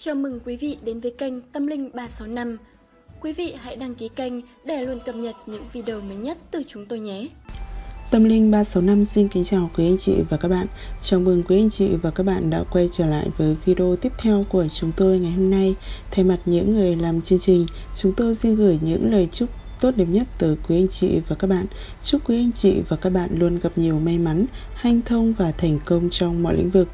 Chào mừng quý vị đến với kênh Tâm Linh 365. Quý vị hãy đăng ký kênh để luôn cập nhật những video mới nhất từ chúng tôi nhé. Tâm Linh 365 xin kính chào quý anh chị và các bạn. Chào mừng quý anh chị và các bạn đã quay trở lại với video tiếp theo của chúng tôi ngày hôm nay. Thay mặt những người làm chương trình, chúng tôi xin gửi những lời chúc tốt đẹp nhất tới quý anh chị và các bạn. Chúc quý anh chị và các bạn luôn gặp nhiều may mắn, hanh thông và thành công trong mọi lĩnh vực.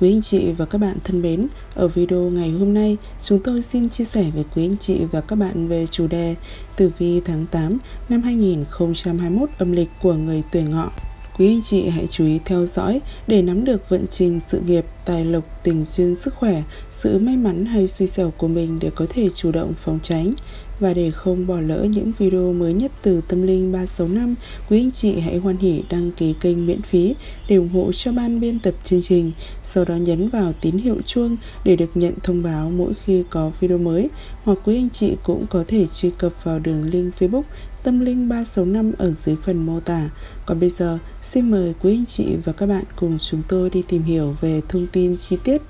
Quý anh chị và các bạn thân mến, ở video ngày hôm nay, chúng tôi xin chia sẻ với quý anh chị và các bạn về chủ đề Tử vi tháng 8 năm 2021 âm lịch của người tuổi ngọ. Quý anh chị hãy chú ý theo dõi để nắm được vận trình sự nghiệp, tài lộc, tình duyên, sức khỏe, sự may mắn hay suy xẻo của mình để có thể chủ động phòng tránh. Và để không bỏ lỡ những video mới nhất từ Tâm Linh 365, quý anh chị hãy hoan hỷ đăng ký kênh miễn phí để ủng hộ cho ban biên tập chương trình. Sau đó nhấn vào tín hiệu chuông để được nhận thông báo mỗi khi có video mới. Hoặc quý anh chị cũng có thể truy cập vào đường link Facebook Tâm Linh 365 ở dưới phần mô tả. Còn bây giờ, xin mời quý anh chị và các bạn cùng chúng tôi đi tìm hiểu về thông tin chi tiết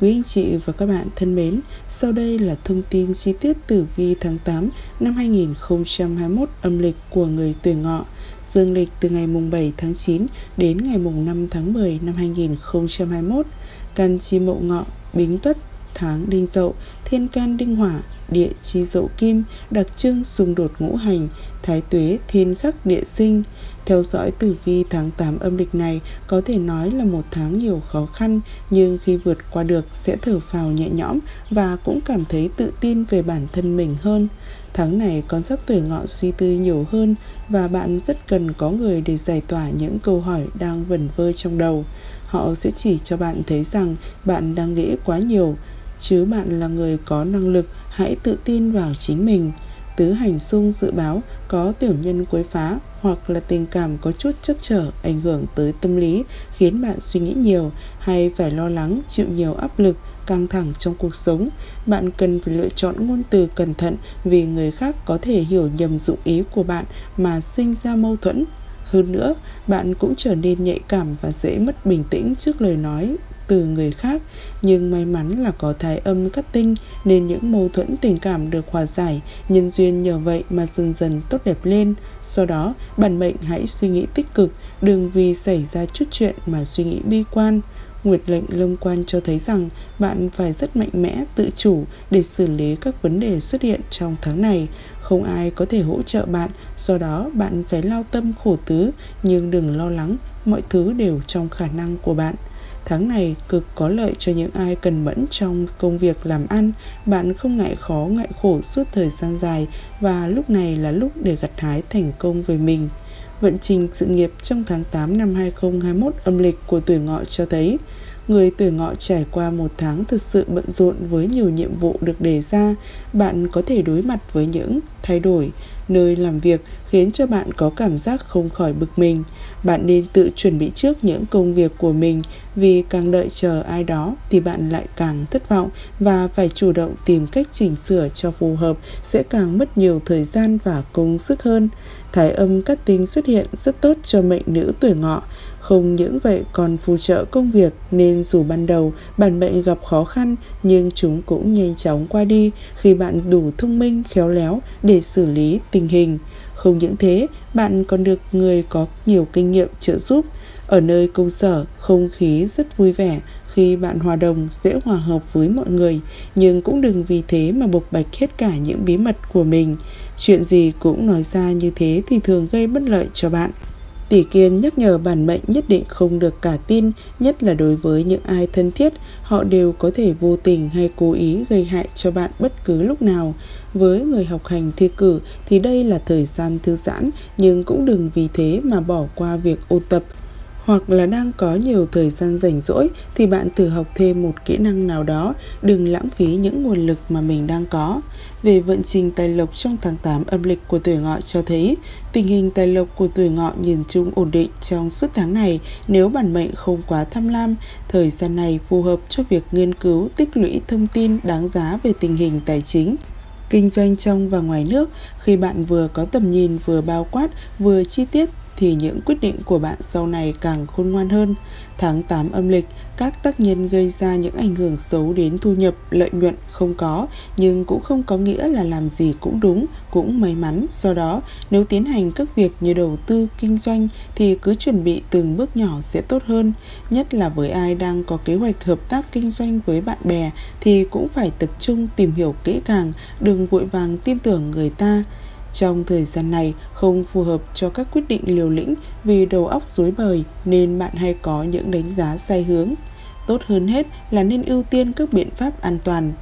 Quý anh chị và các bạn thân mến, sau đây là thông tin chi tiết tử vi tháng 8 năm 2021 âm lịch của người tuổi ngọ, dương lịch từ ngày mùng 7 tháng 9 đến ngày mùng 5 tháng 10 năm 2021. Can chi mậu ngọ, bính tuất, tháng đinh dậu, thiên can đinh hỏa, địa chi dậu kim, đặc trưng xung đột ngũ hành, thái tuế thiên khắc địa sinh. Theo dõi tử vi tháng 8 âm lịch này có thể nói là một tháng nhiều khó khăn nhưng khi vượt qua được sẽ thở phào nhẹ nhõm và cũng cảm thấy tự tin về bản thân mình hơn. Tháng này con sắp tuổi ngọ suy tư nhiều hơn và bạn rất cần có người để giải tỏa những câu hỏi đang vẩn vơ trong đầu. Họ sẽ chỉ cho bạn thấy rằng bạn đang nghĩ quá nhiều, chứ bạn là người có năng lực, hãy tự tin vào chính mình. Tứ hành xung dự báo, có tiểu nhân quấy phá hoặc là tình cảm có chút chắc trở ảnh hưởng tới tâm lý, khiến bạn suy nghĩ nhiều hay phải lo lắng, chịu nhiều áp lực, căng thẳng trong cuộc sống. Bạn cần phải lựa chọn ngôn từ cẩn thận vì người khác có thể hiểu nhầm dụng ý của bạn mà sinh ra mâu thuẫn. Hơn nữa, bạn cũng trở nên nhạy cảm và dễ mất bình tĩnh trước lời nói từ người khác nhưng may mắn là có thái âm cắt tinh nên những mâu thuẫn tình cảm được hòa giải nhân duyên nhờ vậy mà dần dần tốt đẹp lên sau đó bản mệnh hãy suy nghĩ tích cực đừng vì xảy ra chút chuyện mà suy nghĩ bi quan Nguyệt lệnh lông quan cho thấy rằng bạn phải rất mạnh mẽ, tự chủ để xử lý các vấn đề xuất hiện trong tháng này. Không ai có thể hỗ trợ bạn, do đó bạn phải lao tâm khổ tứ, nhưng đừng lo lắng, mọi thứ đều trong khả năng của bạn. Tháng này cực có lợi cho những ai cần mẫn trong công việc làm ăn, bạn không ngại khó ngại khổ suốt thời gian dài và lúc này là lúc để gặt hái thành công về mình. Vận trình sự nghiệp trong tháng 8 năm 2021 âm lịch của tuổi ngọ cho thấy Người tuổi ngọ trải qua một tháng thực sự bận rộn với nhiều nhiệm vụ được đề ra, bạn có thể đối mặt với những thay đổi nơi làm việc khiến cho bạn có cảm giác không khỏi bực mình. Bạn nên tự chuẩn bị trước những công việc của mình, vì càng đợi chờ ai đó thì bạn lại càng thất vọng và phải chủ động tìm cách chỉnh sửa cho phù hợp, sẽ càng mất nhiều thời gian và công sức hơn. Thái âm cát tinh xuất hiện rất tốt cho mệnh nữ tuổi ngọ. Không những vậy còn phù trợ công việc nên dù ban đầu bản mệnh gặp khó khăn nhưng chúng cũng nhanh chóng qua đi khi bạn đủ thông minh khéo léo để xử lý tình hình. Không những thế, bạn còn được người có nhiều kinh nghiệm trợ giúp. Ở nơi công sở, không khí rất vui vẻ khi bạn hòa đồng dễ hòa hợp với mọi người, nhưng cũng đừng vì thế mà bộc bạch hết cả những bí mật của mình. Chuyện gì cũng nói ra như thế thì thường gây bất lợi cho bạn. Tỷ Kiên nhắc nhở bản mệnh nhất định không được cả tin, nhất là đối với những ai thân thiết, họ đều có thể vô tình hay cố ý gây hại cho bạn bất cứ lúc nào. Với người học hành thi cử thì đây là thời gian thư giãn, nhưng cũng đừng vì thế mà bỏ qua việc ôn tập hoặc là đang có nhiều thời gian rảnh rỗi thì bạn thử học thêm một kỹ năng nào đó, đừng lãng phí những nguồn lực mà mình đang có. Về vận trình tài lộc trong tháng 8 âm lịch của tuổi ngọ cho thấy tình hình tài lộc của tuổi ngọ nhìn chung ổn định trong suốt tháng này nếu bản mệnh không quá tham lam. Thời gian này phù hợp cho việc nghiên cứu, tích lũy thông tin đáng giá về tình hình tài chính kinh doanh trong và ngoài nước khi bạn vừa có tầm nhìn vừa bao quát vừa chi tiết thì những quyết định của bạn sau này càng khôn ngoan hơn. Tháng 8 âm lịch, các tác nhân gây ra những ảnh hưởng xấu đến thu nhập, lợi nhuận không có, nhưng cũng không có nghĩa là làm gì cũng đúng, cũng may mắn. Do đó, nếu tiến hành các việc như đầu tư, kinh doanh thì cứ chuẩn bị từng bước nhỏ sẽ tốt hơn. Nhất là với ai đang có kế hoạch hợp tác kinh doanh với bạn bè thì cũng phải tập trung tìm hiểu kỹ càng, đừng vội vàng tin tưởng người ta. Trong thời gian này không phù hợp cho các quyết định liều lĩnh vì đầu óc rối bời nên bạn hay có những đánh giá sai hướng. Tốt hơn hết là nên ưu tiên các biện pháp an toàn.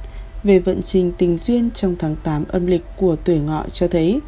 Về vận trình tình duyên trong tháng 8 âm lịch của tuổi ngọ cho thấy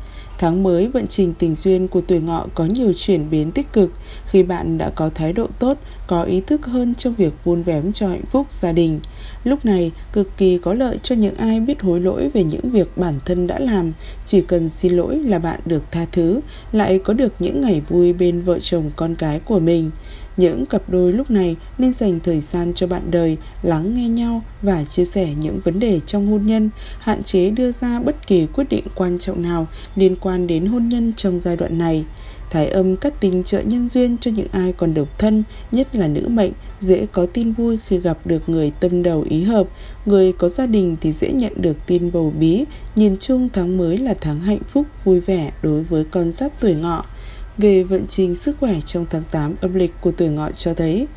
Tháng mới vận trình tình duyên của tuổi ngọ có nhiều chuyển biến tích cực khi bạn đã có thái độ tốt, có ý thức hơn trong việc vun vén cho hạnh phúc gia đình. Lúc này cực kỳ có lợi cho những ai biết hối lỗi về những việc bản thân đã làm, chỉ cần xin lỗi là bạn được tha thứ, lại có được những ngày vui bên vợ chồng con cái của mình. Những cặp đôi lúc này nên dành thời gian cho bạn đời, lắng nghe nhau và chia sẻ những vấn đề trong hôn nhân, hạn chế đưa ra bất kỳ quyết định quan trọng nào liên quan đến hôn nhân trong giai đoạn này. Thái âm cắt tình trợ nhân duyên cho những ai còn độc thân, nhất là nữ mệnh, dễ có tin vui khi gặp được người tâm đầu ý hợp. Người có gia đình thì dễ nhận được tin bầu bí. Nhìn chung tháng mới là tháng hạnh phúc, vui vẻ đối với con giáp tuổi ngọ. Về vận trình sức khỏe trong tháng 8 âm lịch của tuổi ngọ cho thấy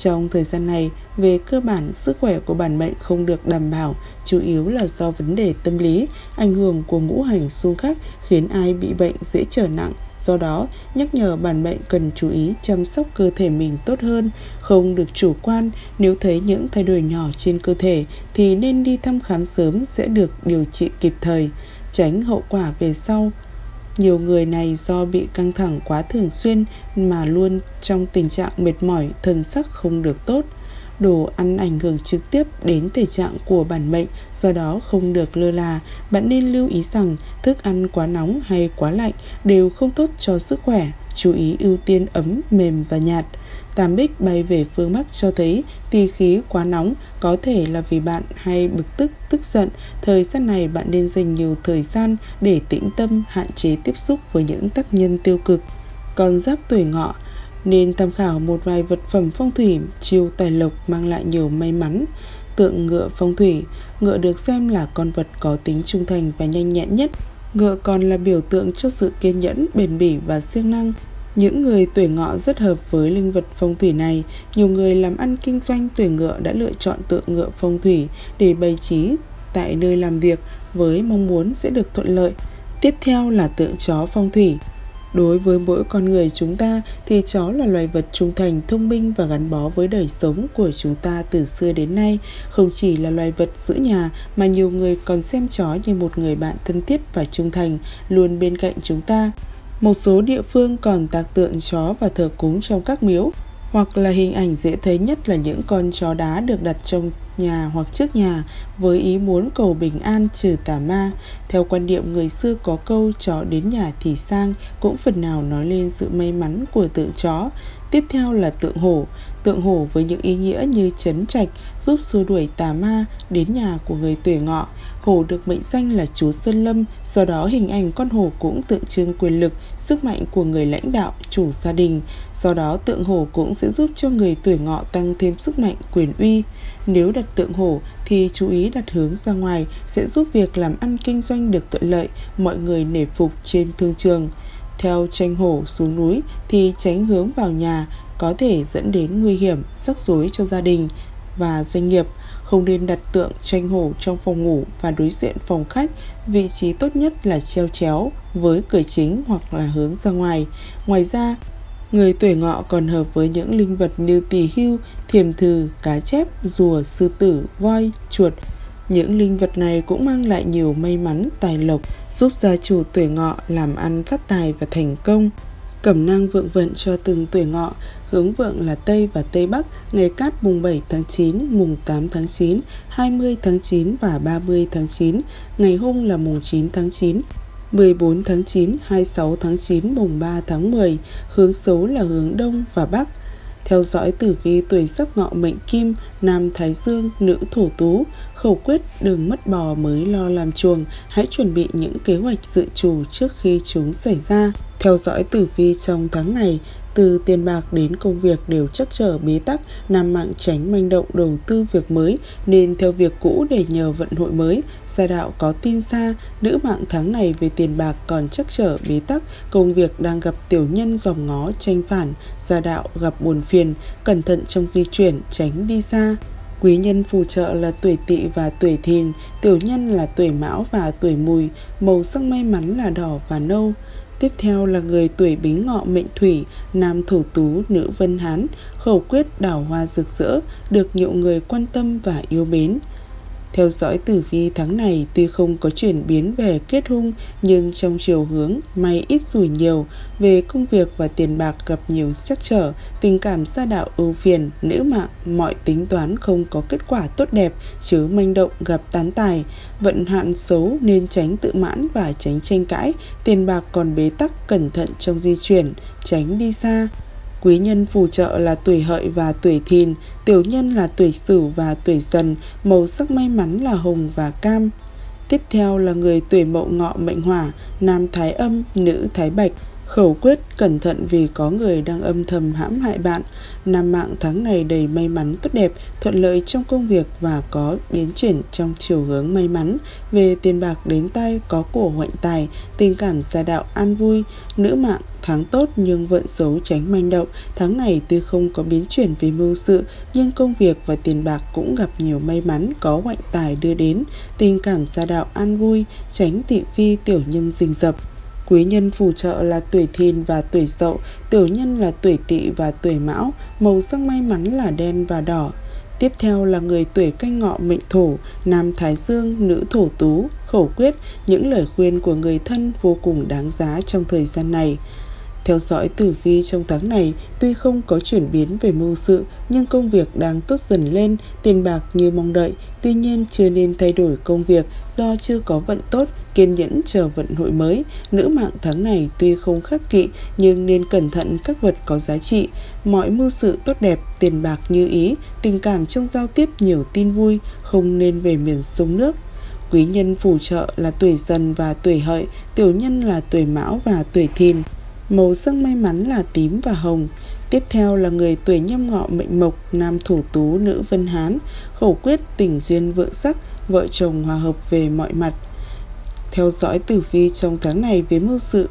trong thời gian này, về cơ bản sức khỏe của bản mệnh không được đảm bảo, chủ yếu là do vấn đề tâm lý, ảnh hưởng của ngũ hành xung khắc khiến ai bị bệnh dễ trở nặng. Do đó, nhắc nhở bản mệnh cần chú ý chăm sóc cơ thể mình tốt hơn, không được chủ quan. Nếu thấy những thay đổi nhỏ trên cơ thể thì nên đi thăm khám sớm sẽ được điều trị kịp thời, tránh hậu quả về sau nhiều người này do bị căng thẳng quá thường xuyên mà luôn trong tình trạng mệt mỏi, thần sắc không được tốt. Đồ ăn ảnh hưởng trực tiếp đến thể trạng của bản mệnh, do đó không được lơ là. Bạn nên lưu ý rằng thức ăn quá nóng hay quá lạnh đều không tốt cho sức khỏe. Chú ý ưu tiên ấm, mềm và nhạt. Tam Bích bay về phương Bắc cho thấy tỳ khí quá nóng có thể là vì bạn hay bực tức, tức giận. Thời gian này bạn nên dành nhiều thời gian để tĩnh tâm, hạn chế tiếp xúc với những tác nhân tiêu cực. Còn giáp tuổi ngọ nên tham khảo một vài vật phẩm phong thủy chiêu tài lộc mang lại nhiều may mắn. Tượng ngựa phong thủy, ngựa được xem là con vật có tính trung thành và nhanh nhẹn nhất. Ngựa còn là biểu tượng cho sự kiên nhẫn, bền bỉ và siêng năng. Những người tuổi ngọ rất hợp với linh vật phong thủy này. Nhiều người làm ăn kinh doanh tuổi ngựa đã lựa chọn tượng ngựa phong thủy để bày trí tại nơi làm việc với mong muốn sẽ được thuận lợi. Tiếp theo là tượng chó phong thủy. Đối với mỗi con người chúng ta thì chó là loài vật trung thành, thông minh và gắn bó với đời sống của chúng ta từ xưa đến nay. Không chỉ là loài vật giữ nhà mà nhiều người còn xem chó như một người bạn thân thiết và trung thành luôn bên cạnh chúng ta. Một số địa phương còn tạc tượng chó và thờ cúng trong các miếu, hoặc là hình ảnh dễ thấy nhất là những con chó đá được đặt trong nhà hoặc trước nhà với ý muốn cầu bình an trừ tà ma. Theo quan niệm người xưa có câu chó đến nhà thì sang cũng phần nào nói lên sự may mắn của tượng chó. Tiếp theo là tượng hổ, tượng hổ với những ý nghĩa như chấn trạch, giúp xua đuổi tà ma đến nhà của người tuổi ngọ. Hổ được mệnh danh là chúa Sơn Lâm, do đó hình ảnh con hổ cũng tượng trưng quyền lực, sức mạnh của người lãnh đạo, chủ gia đình. Do đó tượng hổ cũng sẽ giúp cho người tuổi ngọ tăng thêm sức mạnh, quyền uy. Nếu đặt tượng hổ thì chú ý đặt hướng ra ngoài sẽ giúp việc làm ăn kinh doanh được thuận lợi, mọi người nể phục trên thương trường. Theo tranh hổ xuống núi thì tránh hướng vào nhà có thể dẫn đến nguy hiểm, rắc rối cho gia đình và doanh nghiệp. Không nên đặt tượng tranh hổ trong phòng ngủ và đối diện phòng khách, vị trí tốt nhất là treo chéo với cửa chính hoặc là hướng ra ngoài. Ngoài ra, người tuổi ngọ còn hợp với những linh vật như tỳ hưu, thiềm thừ, cá chép, rùa, sư tử, voi, chuột. Những linh vật này cũng mang lại nhiều may mắn, tài lộc, giúp gia chủ tuổi ngọ làm ăn phát tài và thành công. Cẩm nang vượng vận cho từng tuổi ngọ Hướng vượng là Tây và Tây Bắc, ngày cát mùng 7 tháng 9, mùng 8 tháng 9, 20 tháng 9 và 30 tháng 9, ngày hung là mùng 9 tháng 9, 14 tháng 9, 26 tháng 9, mùng 3 tháng 10, hướng xấu là hướng Đông và Bắc theo dõi tử vi tuổi sắp ngọ mệnh kim, nam thái dương, nữ thổ tú, khẩu quyết đừng mất bò mới lo làm chuồng, hãy chuẩn bị những kế hoạch dự trù trước khi chúng xảy ra. Theo dõi tử vi trong tháng này, từ tiền bạc đến công việc đều chắc trở bế tắc, nam mạng tránh manh động đầu tư việc mới nên theo việc cũ để nhờ vận hội mới. Gia đạo có tin xa, nữ mạng tháng này về tiền bạc còn chắc trở bế tắc, công việc đang gặp tiểu nhân dòng ngó tranh phản, gia đạo gặp buồn phiền, cẩn thận trong di chuyển, tránh đi xa. Quý nhân phù trợ là tuổi tỵ và tuổi thìn, tiểu nhân là tuổi mão và tuổi mùi, màu sắc may mắn là đỏ và nâu. Tiếp theo là người tuổi bính ngọ mệnh thủy, nam thủ tú, nữ vân hán, khẩu quyết đảo hoa rực rỡ, được nhiều người quan tâm và yêu mến. Theo dõi tử vi tháng này tuy không có chuyển biến về kết hung nhưng trong chiều hướng may ít rủi nhiều, về công việc và tiền bạc gặp nhiều trắc trở, tình cảm gia đạo ưu phiền, nữ mạng, mọi tính toán không có kết quả tốt đẹp, chứ manh động gặp tán tài, vận hạn xấu nên tránh tự mãn và tránh tranh cãi, tiền bạc còn bế tắc cẩn thận trong di chuyển, tránh đi xa. Quý nhân phù trợ là tuổi hợi và tuổi thìn, tiểu nhân là tuổi sửu và tuổi dần, màu sắc may mắn là hồng và cam. Tiếp theo là người tuổi mậu ngọ mệnh hỏa, nam thái âm, nữ thái bạch. Khẩu quyết cẩn thận vì có người đang âm thầm hãm hại bạn. Nam mạng tháng này đầy may mắn tốt đẹp, thuận lợi trong công việc và có biến chuyển trong chiều hướng may mắn. Về tiền bạc đến tay có của hoạnh tài, tình cảm gia đạo an vui. Nữ mạng tháng tốt nhưng vận xấu tránh manh động. Tháng này tuy không có biến chuyển về mưu sự nhưng công việc và tiền bạc cũng gặp nhiều may mắn có hoạnh tài đưa đến. Tình cảm gia đạo an vui, tránh thị phi tiểu nhân rình rập. Quý nhân phù trợ là tuổi thìn và tuổi dậu, tiểu nhân là tuổi tỵ và tuổi mão, màu sắc may mắn là đen và đỏ. Tiếp theo là người tuổi canh ngọ mệnh thổ, nam thái dương, nữ thổ tú, khẩu quyết, những lời khuyên của người thân vô cùng đáng giá trong thời gian này. Theo dõi tử vi trong tháng này, tuy không có chuyển biến về mưu sự, nhưng công việc đang tốt dần lên, tiền bạc như mong đợi. Tuy nhiên chưa nên thay đổi công việc do chưa có vận tốt, kiên nhẫn chờ vận hội mới. Nữ mạng tháng này tuy không khắc kỵ nhưng nên cẩn thận các vật có giá trị. Mọi mưu sự tốt đẹp, tiền bạc như ý, tình cảm trong giao tiếp nhiều tin vui, không nên về miền sông nước. Quý nhân phù trợ là tuổi dần và tuổi hợi, tiểu nhân là tuổi mão và tuổi thìn. Màu sắc may mắn là tím và hồng. Tiếp theo là người tuổi nhâm ngọ mệnh mộc, nam thủ tú, nữ vân hán. Khẩu quyết tình duyên vượng sắc, vợ chồng hòa hợp về mọi mặt. Theo dõi tử vi trong tháng này với mưu sự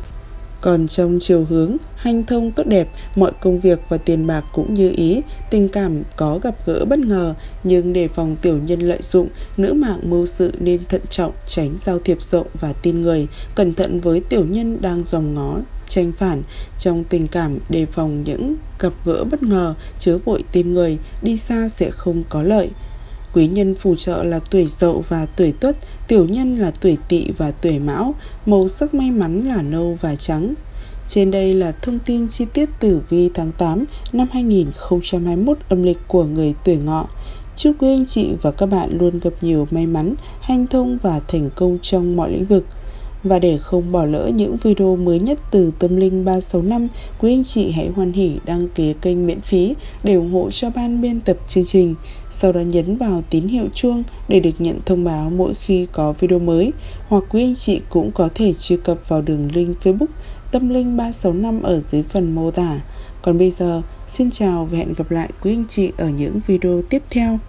còn trong chiều hướng, hanh thông tốt đẹp, mọi công việc và tiền bạc cũng như ý, tình cảm có gặp gỡ bất ngờ, nhưng đề phòng tiểu nhân lợi dụng, nữ mạng mưu sự nên thận trọng, tránh giao thiệp rộng và tin người, cẩn thận với tiểu nhân đang dòng ngó, tranh phản trong tình cảm đề phòng những gặp gỡ bất ngờ chứa vội tìm người đi xa sẽ không có lợi quý nhân phù trợ là tuổi dậu và tuổi tuất tiểu nhân là tuổi tỵ và tuổi mão màu sắc may mắn là nâu và trắng trên đây là thông tin chi tiết tử vi tháng 8 năm 2021 âm lịch của người tuổi ngọ. Chúc quý anh chị và các bạn luôn gặp nhiều may mắn, hanh thông và thành công trong mọi lĩnh vực. Và để không bỏ lỡ những video mới nhất từ Tâm Linh 365, quý anh chị hãy hoan hỉ đăng ký kênh miễn phí để ủng hộ cho ban biên tập chương trình. Sau đó nhấn vào tín hiệu chuông để được nhận thông báo mỗi khi có video mới. Hoặc quý anh chị cũng có thể truy cập vào đường link Facebook Tâm Linh 365 ở dưới phần mô tả. Còn bây giờ, xin chào và hẹn gặp lại quý anh chị ở những video tiếp theo.